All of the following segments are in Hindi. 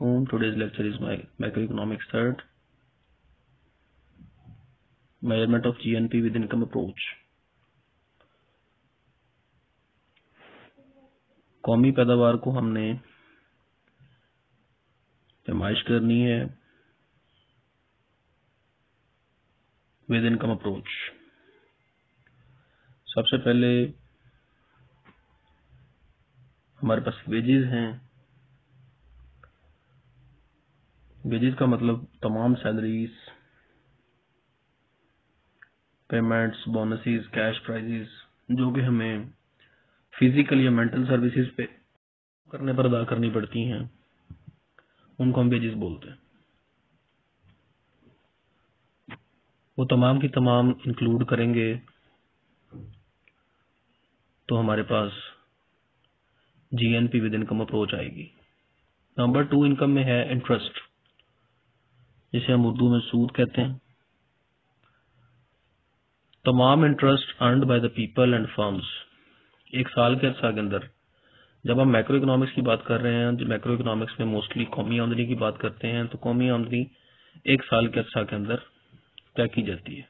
alaikum. Today's lecture is my macroeconomics third. Measurement of GNP with income approach. कौमी पैदावार को हमने पैमाइश करनी है विद इनकम अप्रोच सबसे पहले हमारे पास वेजेस हैं वेजेस का मतलब तमाम salaries payments bonuses cash prizes जो भी हमें फ़िज़िकल या मेंटल सर्विसेज़ पे करने पर अदा करनी पड़ती हैं, उनको हम वेजेस बोलते हैं। वो तमाम की तमाम इंक्लूड करेंगे तो हमारे पास जीएनपी विद इनकम अप्रोच आएगी। नंबर टू इनकम में है इंटरेस्ट जिसे हम उर्दू में सूद कहते हैं। तमाम interest earned by the people and firms एक साल के अर्सा के अंदर जब हम मैक्रो इकोनॉमिक्स की बात कर रहे हैं मैक्रो इकोनॉमिक्स में मोस्टली कौमी आमदनी की बात करते हैं तो कौमी आमदनी एक साल के अर्सा के अंदर तय की जाती है।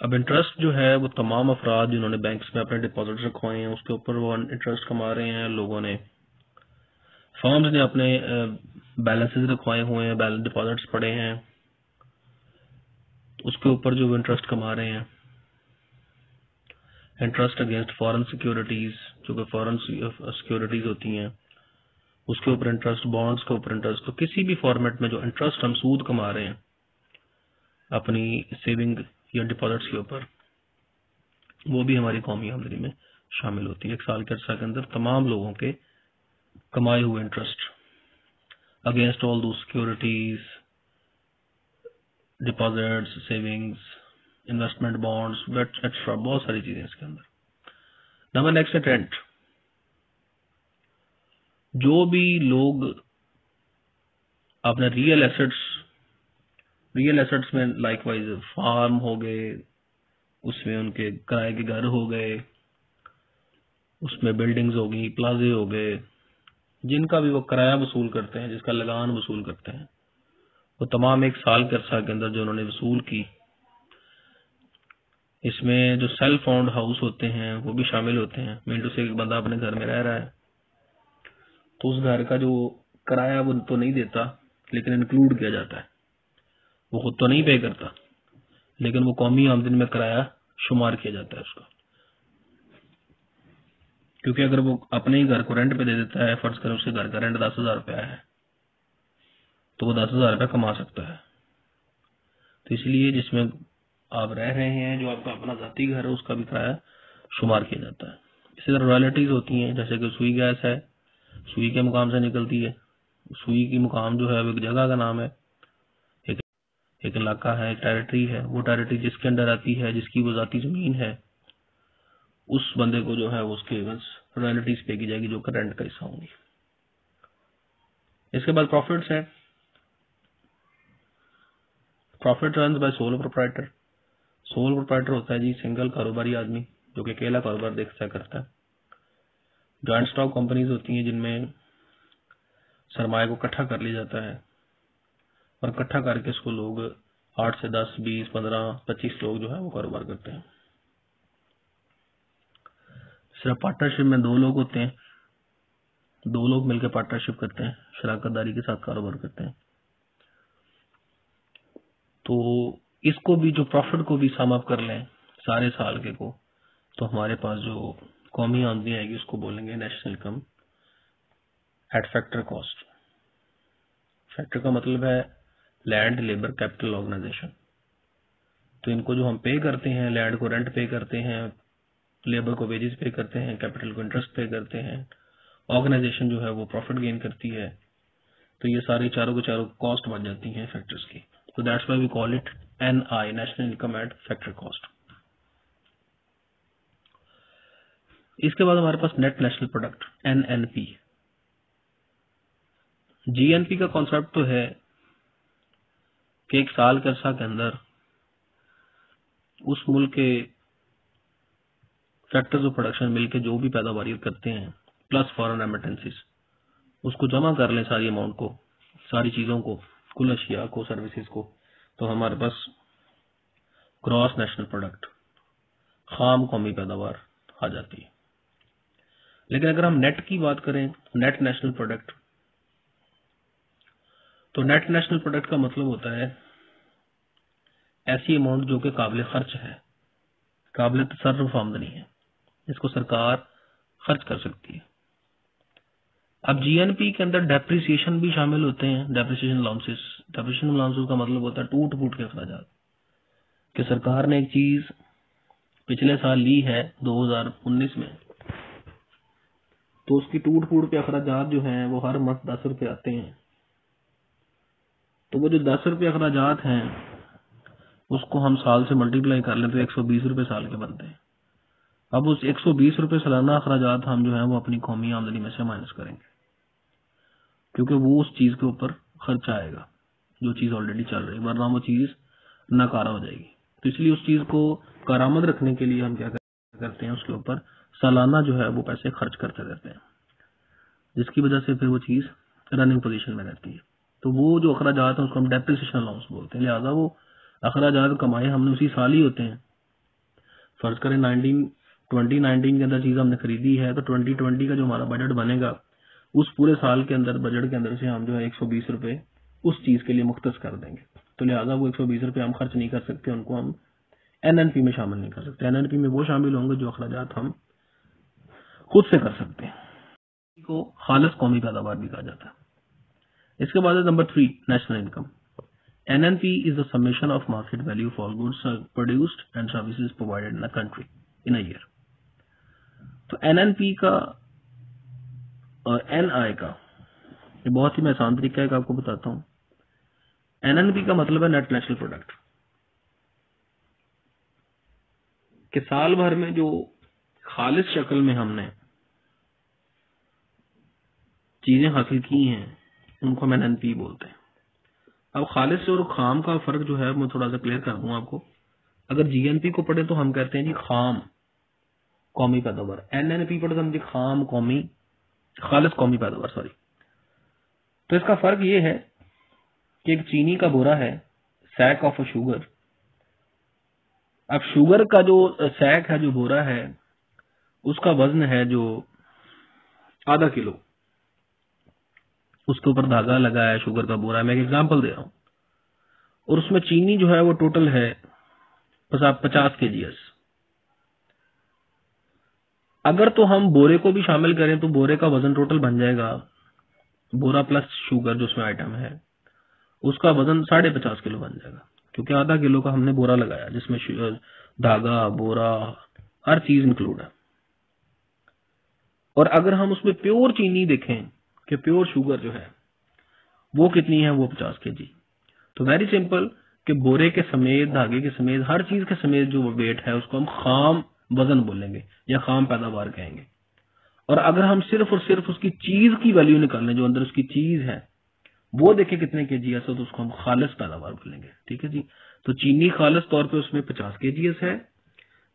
अब इंटरेस्ट जो है, वो तमाम अफराद जिन्होंने बैंक्स में अपने डिपॉजिट रखवाए हैं, उसके ऊपर वो इंटरेस्ट कमा रहे हैं, लोगों ने फर्म्स ने अपने बैलेंसेस रखवाए हुए हैं बैलेंस डिपॉजिट्स पड़े हैं, उसके ऊपर जो इंटरेस्ट कमा रहे हैं इंटरेस्ट अगेंस्ट फॉरेन सिक्योरिटीज जो कि फॉरेन सिक्योरिटीज होती हैं, उसके ऊपर इंटरेस्ट बॉन्ड्स के ऊपर इंटरेस्ट तो किसी भी फॉर्मेट में जो इंटरेस्ट हम सूद कमा रहे हैं, अपनी सेविंग या डिपॉजिट्स के ऊपर, वो भी हमारी कौमी आमदनी में शामिल होती है। एक साल के अर्सा के अंदर तमाम लोगों के कमाए हुए इंटरेस्ट अगेंस्ट ऑल दो securities deposits savings investment bonds extra बहुत सारी चीज़ें इसके अंदर। नंबर नेक्स्ट है रेंट जो भी लोग अपने रियल एसेट्स रियल एसेट्स में लाइकवाइज फार्म हो गए, उसमें उनके किराए के घर हो गए, उसमें बिल्डिंग्स हो गई प्लाजे हो गए जिनका भी वो किराया वसूल करते हैं, जिसका लगान वसूल करते हैं, वो तमाम एक साल के अरसा के अंदर जो उन्होंने वसूल की, इसमें जो सेल्फ ओन्ड हाउस होते हैं, वो भी शामिल होते हैं। मीन से एक बंदा अपने घर में रह रहा है। तो उस घर का जो किराया वो तो नहीं देता, लेकिन इंक्लूड किया जाता है। वो खुद तो नहीं पे करता, लेकिन वो कौमी आमदनी में किराया शुमार किया जाता है उसका। क्योंकि अगर वो अपने ही घर को रेंट पे दे देता है, फ़र्ज़ करें उसके घर का रेंट दस हज़ार रुपया है तो वो दस हज़ार रुपया कमा सकता है। तो इसलिए जिसमें आप रह रहे हैं, जो आपका अपना जाती घर है, उसका भी किराया शुमार किया जाता है। इसी तरह रॉयल्टीज होती हैं, जैसे कि सुई गैस है, सुई के मुकाम से निकलती है। सुई की मुकाम जो है वो एक जगह का नाम है, एक इलाका है, एक टेरिटरी है। वो टेरिटरी जिसके अंडर आती है, जिसकी वो जाती ज़मीन है उस बंदे को जो है उसके बस रॉयल्टीज पे की जाएगी जो करंट का हिस्सा होंगी। इसके बाद प्रॉफिट्स हैं। Profit run by sole proprietor sole proprietor होता है जी सिंगल कारोबारी आदमी, जो कि अकेला कारोबार देखता करता है। जॉइंट स्टॉक कंपनीज़ होती हैं जिनमें सरमाए को इकट्ठा कर लिया जाता है। और इकट्ठा करके इसको लोग आठ से दस, बीस, पंद्रह, पच्चीस लोग जो है वो कारोबार करते हैं। सिर्फ़ पार्टनरशिप में दो लोग होते हैं। दो लोग मिलकर पार्टनरशिप करते हैं शराकतदारी के साथ कारोबार करते हैं। तो इसको भी, जो प्रॉफिट को भी सम कर लें, सारे साल के को तो हमारे पास जो कौमी आमदनी आएगी, उसको बोलेंगे national income at factor cost factor का मतलब है लैंड लेबर कैपिटल ऑर्गेनाइजेशन तो इनको जो हम पे करते हैं लैंड को रेंट पे करते हैं लेबर को वेजेस पे करते हैं कैपिटल को इंटरेस्ट पे करते हैं ऑर्गेनाइजेशन जो है वो प्रॉफिट गेन करती है तो ये सारी चारों के चारों कॉस्ट बन जाती हैं फैक्टर्स की। तो that's why we call it N I national income at factor cost इसके बाद हमारे पास net national product N N P G N P का कॉन्सेप्ट तो है कि एक साल के अर्सा के अंदर उस मुल्क के फैक्टर्स ऑफ़ प्रोडक्शन मिलकर जो भी पैदावार करते हैं प्लस फॉरेन रेमिटेंसीज उसको जमा कर लें सारी अमाउंट को, सारी चीज़ों को, कुल अशिया को सर्विसेज़ को तो हमारे पास ग्रॉस नेशनल प्रोडक्ट खाम कौमी पैदावार आ जाती है। लेकिन अगर हम नेट की बात करें नेट नेशनल प्रोडक्ट तो नेट नेशनल प्रोडक्ट का मतलब होता है ऐसी अमाउंट जो कि काबिल खर्च है, काबिल तसरफ आमदनी है। जिसको सरकार खर्च कर सकती है। अब जीएनपी के अंदर डेप्रिसिएशन भी शामिल होते हैं डेप्रिसिएशन अलाउंसेस डेप्रिसिएशन अलाउंसेस का मतलब होता है टूट फूट के अखराज कि सरकार ने एक चीज़ पिछले साल ली है 2019 में तो उसकी टूट फूट के अखराज जो हैं, वो हर मत दस रुपए आते हैं। तो वो जो दस रुपए अखराज हैं, उसको हम साल से मल्टीप्लाई कर लें तो एक सौ बीस रुपए साल के बनते हैं। अब उस एक सौ बीस रुपए सालाना अखराज हम जो है वो अपनी कौमी आमदनी में से माइनस करेंगे। क्योंकि वो उस चीज़ के ऊपर खर्चा आएगा, जो चीज़ ऑलरेडी चल रही है, वरना वो चीज़ नकारा हो जाएगी। तो इसलिए उस चीज़ को कारामद रखने के लिए हम क्या करते हैं, उसके ऊपर सालाना जो है वो पैसे खर्च करते रहते हैं। जिसकी वजह से फिर वो चीज़ रनिंग पोजिशन में रहती है। तो वो जो अखराज है, उसको हम डेप्रिसिएशन अलाउंस बोलते हैं। लिहाजा वो अखराज कमाए हमने उसी साल ही होते हैं। फ़र्ज़ करें नाइनटीन ट्वेंटी नाइनटीन के अंदर चीज़ हमने खरीदी है तो ट्वेंटी ट्वेंटी का जो हमारा बजट बनेगा, उस पूरे साल के अंदर बजट के अंदर से हम जो है एक सौ बीस उस चीज़ के लिए मुख्त कर देंगे। तो लिहाजा वो एक सौ बीस हम खर्च नहीं कर सकते, उनको हम एनएनपी में शामिल नहीं कर सकते। एनएनपी में वो शामिल होंगे जो अखराज हम खुद से कर सकते हैं। को खालस कौमी पैदावार भी कहा जाता है। इसके बाद number three national income NNP is the summation of market value for goods produced and services provided in a country in year तो एनएनपी का और एनआई का, ये बहुत ही मैं आसान तरीका है आपको बताता हूँ। एनएनपी का मतलब है नेट नेशनल प्रोडक्ट कि साल भर में जो खालिश शक्ल में हमने चीज़ें हासिल की हैं, उनको हम एनएनपी बोलते हैं। अब खालिश और खाम का फ़र्क जो है, मैं थोड़ा सा क्लियर कर दूँ आपको। अगर जीएनपी को पढ़े तो हम कहते हैं जी खाम। कौमी पैदावार। एनएनपी पढ़े तो हम जी खाम कौमी खालिश कौमी पैदावार सॉरी तो इसका फ़र्क ये है कि एक चीनी का बोरा है सैक ऑफ़ शुगर अब शुगर का जो सैक है, जो बोरा है, उसका वज़न है जो आधा किलो। उसके ऊपर धागा लगा है शुगर का बोरा। मैं एक एग्जांपल दे रहा हूँ। और उसमें चीनी जो है, वो टोटल है पचास के जी अगर तो हम बोरे को भी शामिल करें तो बोरे का वज़न टोटल बन जाएगा। बोरा प्लस शुगर जो उसमें आइटम है, उसका वज़न साढ़े पचास किलो बन जाएगा। क्योंकि आधा किलो का हमने बोरा लगाया, जिसमें धागा, बोरा, हर चीज़ इंक्लूड है। और अगर हम उसमें प्योर चीनी देखें, कि प्योर शुगर जो है, वो कितनी है? वो पचास के जी तो वेरी सिंपल कि बोरे के समेत, धागे के समेत, हर चीज़ के समेत जो वेट है, उसको हम खाम वज़न बोलेंगे या खाम पैदावार कहेंगे। और अगर हम सिर्फ़ और सिर्फ़ उसकी चीज़ की वैल्यू निकाल जो अंदर उसकी चीज़ है, वो देखें कितने के जी एस है तो उसको हम खालस पैदावार बोलेंगे। ठीक है जी? तो चीनी खालस तौर पे उसमें पचास के जी एस है,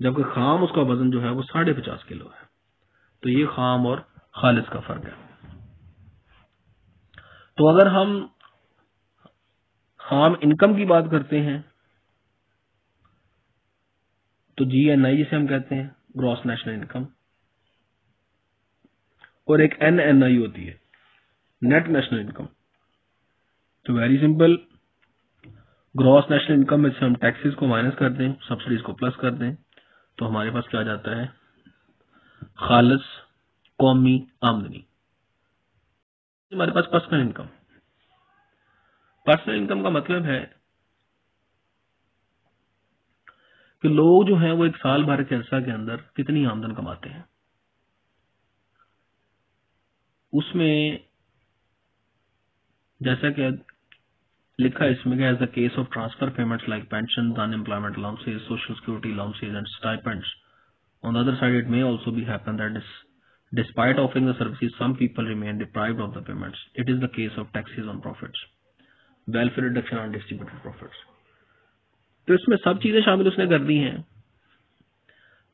जबकि खाम उसका वज़न जो है वो साढ़े पचास किलो है। तो ये खाम और खालिस का फ़र्क है। तो अगर हम खाम इनकम की बात करते हैं तो जी एन आई जिसे हम कहते हैं ग्रॉस नेशनल इनकम और एक एन एन आई होती है नेट नेशनल इनकम तो very simple gross national income में से हम टैक्सेस को माइनस कर दें सब्सिडीज को प्लस कर दें तो हमारे पास क्या जाता है? खालस, कौमी, आमदनी. हमारे पास पर्सनल इनकम पर्सनल इनकम का मतलब है कि लोग जो हैं वो एक साल भर के अरसा के अंदर कितनी आमदन कमाते हैं। उसमें जैसा कि लिखा है, इसमें as the case of transfer payments like pension unemployment allowances social security allowances and stipends on other side it may also be happen that is despite offering the services some people remain deprive of the payments it is the case of taxes on profits welfare reduction on distributed profits तो इसमें सब चीज़ें शामिल उसने कर दी हैं।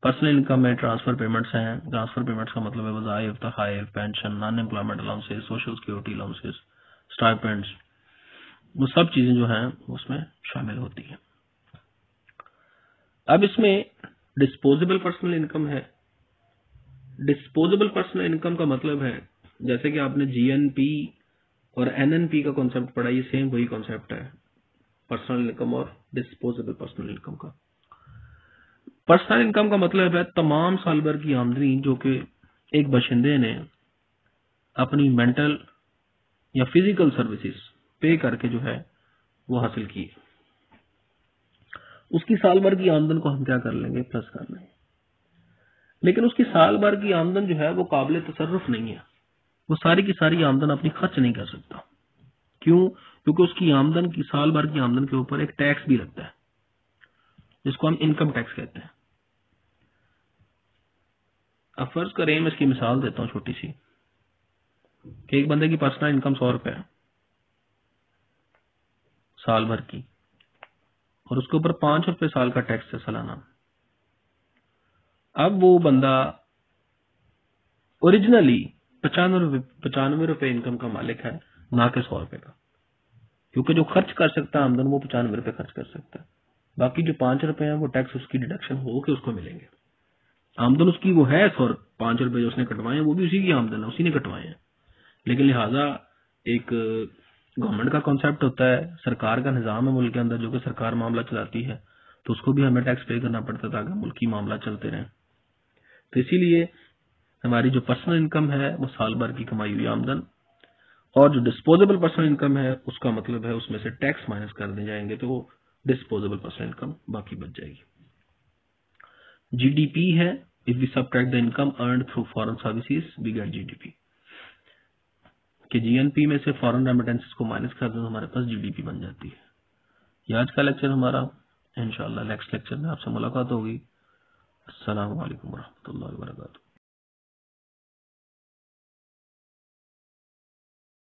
पर्सनल इनकम में ट्रांसफ़र पेमेंट्स हैं। ट्रांसफ़र पेमेंट्स का मतलब है वजायफ तहाइफ pension non employment allowances social security allowances stipends वो सब चीज़ें जो हैं उसमें शामिल होती हैं। अब इसमें डिस्पोजेबल पर्सनल इनकम है। डिस्पोजेबल पर्सनल इनकम का मतलब है, जैसे कि आपने जीएनपी और एनएनपी का कॉन्सेप्ट पढ़ा, ये सेम वही कॉन्सेप्ट है। पर्सनल इनकम और डिस्पोजेबल पर्सनल इनकम का। पर्सनल इनकम का मतलब है तमाम साल भर की आमदनी जो कि एक बशिंदे ने अपनी मेंटल या फ़िज़िकल सर्विसेज़ पे करके जो है वो हासिल की। उसकी साल भर की आमदन को हम क्या कर लेंगे? प्लस कर लेंगे। लेकिन उसकी साल भर की आमदन जो है वो काबिल तसरफ नहीं है। वो सारी की सारी आमदन अपनी खर्च नहीं कर सकता। क्यों? क्योंकि उसकी आमदन की, साल भर की आमदन के ऊपर एक टैक्स भी लगता है, जिसको हम इनकम टैक्स कहते हैं। अब फ़र्ज़ करें, मैं इसकी मिसाल देता हूँ छोटी सी, कि एक बंदे की पर्सनल इनकम सौ रुपए है, साल भर की, और उसके ऊपर पाँच रुपए साल का टैक्स है सालाना। अब वो बंदा ओरिजिनली पचानवे पचानवे रुपए इनकम का मालिक है ना के सौ रुपए का। क्योंकि जो खर्च कर सकता है आमदन, वो पचानवे रुपए खर्च कर सकता है। बाकी जो पाँच रुपए हैं, वो टैक्स उसकी डिडक्शन हो के उसको मिलेंगे। आमदन उसकी वो है, सौ पाँच रुपए जो उसने कटवाए हैं, वो भी उसी की आमदन है, उसी ने कटवाए हैं। लेकिन लिहाजा एक गवर्नमेंट का कॉन्सेप्ट होता है, सरकार का निज़ाम है मुल्क के अंदर, जो कि सरकार मामला चलाती है तो उसको भी हमें टैक्स पे करना पड़ता है ताकि मुल्की मामला चलते रहे। तो इसीलिए हमारी जो पर्सनल इनकम है, वो साल भर की कमाई हुई आमदन और जो डिस्पोजेबल पर्सनल इनकम है, उसका मतलब है उसमें से टैक्स माइनस कर दिए जाएँगे तो वो डिस्पोजेबल पर्सनल इनकम बाकी बच जाएगी। जीडीपी है if we subtract the income earn through foreign services we get GDP कि जीएनपी में से फॉरेन रेमिटेंसेस को माइनस कर दो तो हमारे पास जीडीपी बन जाती है। ये आज का लेक्चर हमारा। इंशाल्लाह नेक्स्ट लेक्चर में आपसे मुलाकात होगी। अस्सलाम वालेकुम रहमतुल्लाह